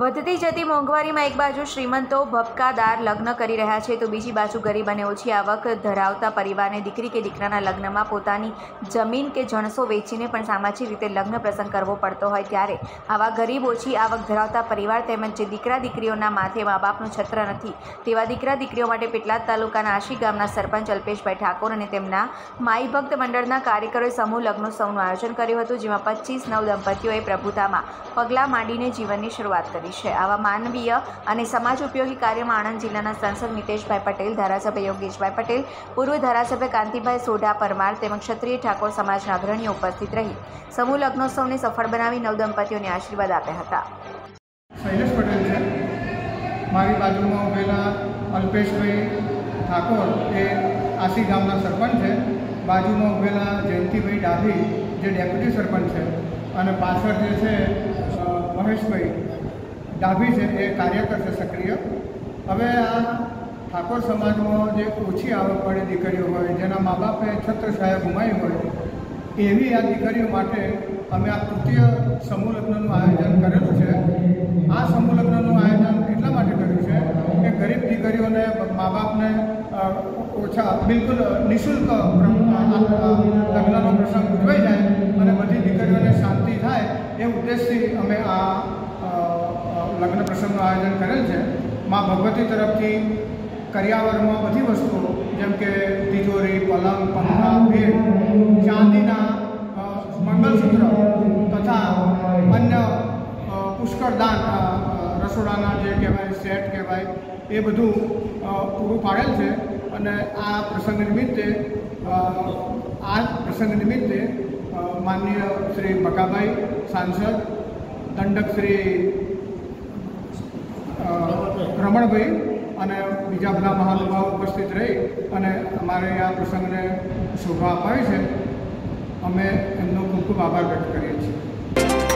વધતી જતી મોંઘવારીમાં એક બાજુ શ્રીમંતો ભપકાદાર લગ્ન કરી રહ્યા છે, તો બીજી બાજુ ગરીબ અને ઓછી આવક ધરાવતા પરિવારને દીકરી કે દીકરાના લગ્નમાં પોતાની જમીન કે જણસો વેચીને પણ સામાજિક રીતે લગ્ન પ્રસંગ કરવો પડતો હોય ત્યારે આવા ગરીબ, ઓછી આવક ધરાવતા પરિવાર તેમજ જે દીકરા દીકરીઓના માથે મા બાપનું છત્ર નથી, તેવા દીકરા દીકરીઓ માટે પેટલાદ તાલુકાના આશી ગામના સરપંચ અલ્પેશભાઈ ઠાકોર અને તેમના માઈ ભક્ત મંડળના કાર્યકરોએ સમૂહ લગ્નોત્સવનું આયોજન કર્યું હતું, જેમાં પચીસ નવ દંપતીઓએ પ્રભુતામાં પગલાં માંડીને જીવનની શરૂઆત કરી. છે. આવા માનવીય અને સમાજ ઉપયોગી કાર્યમાં આણંદ જિલ્લાના સાંસદ મિતેશભાઈ પટેલ, ધારાસભ્ય યોગેશભાઈ પટેલ, પૂર્વ ધારાસભ્ય કાંતિભાઈ સોઢા પરમાર તેમજ ક્ષત્રિય ઠાકોર સમાજના અગ્રણીઓ ઉપસ્થિત રહી. સમૂહ લગ્નોત્સવને સફળ બનાવી નવદંપતીઓને આશીર્વાદ આપ્યા હતા. શૈલેષ પટેલ છે. મારી બાજુમાં ઉભેલા અલ્પેશભાઈ ઠાકોર એ આસી ગામના સરપંચ છે. બાજુમાં ઉભેલા જયંતિભાઈ ડાભી જે ડેપ્યુટી સરપંચ છે. અને પાછળ જે છે મહેશભાઈ ડાભી છે, એ કાર્યકર છે સક્રિય. હવે આ ઠાકોર સમાજમાં જે ઓછી આવકવાળી દીકરીઓ હોય, જેના મા બાપે છત્રછાયા ગુમાવી હોય, એવી આ દીકરીઓ માટે અમે આ તૃતીય સમૂહ લગ્નનું આયોજન કરેલું છે. આ સમૂહ લગ્નનું આયોજન એટલા માટે કર્યું છે કે ગરીબ દીકરીઓને મા બાપને ઓછા, બિલકુલ નિઃશુલ્ક લગ્નનો પ્રસંગ ઉજવાઈ જાય અને બધી દીકરીઓને શાંતિ થાય, એ ઉદ્દેશથી અમે આ પ્રસંગનું આયોજન કરેલ છે. મા ભગવતી તરફથી કરિયાવરમાં બધી વસ્તુઓ જેમ કે તિજોરી પલંગ પંખા ભેટ ચાંદીના મંગલસૂત્ર તથા અન્ય અ, પુષ્કળ દાન અ, અ, રસોડાના જે કહેવાય સેટ કહેવાય એ બધું પૂરું પાડેલ છે. અને આ પ્રસંગ નિમિત્તે આ પ્રસંગ નિમિત્તે માનનીય શ્રી બકાભાઈ સાંસદ દંડક શ્રી રમણભાઈ અને બીજા બધા મહાનુભાવો ઉપસ્થિત રહી અને અમારે આ પ્રસંગને શોભા અપાવી છે. અમે એમનો ખૂબ ખૂબ આભાર વ્યક્ત કરીએ છીએ.